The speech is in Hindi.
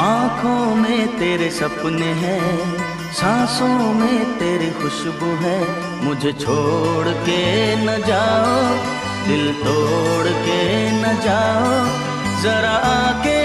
आँखों में तेरे सपने हैं, सांसों में तेरी खुशबू है। मुझे छोड़ के न जाओ, दिल तोड़ के न जाओ, जरा आके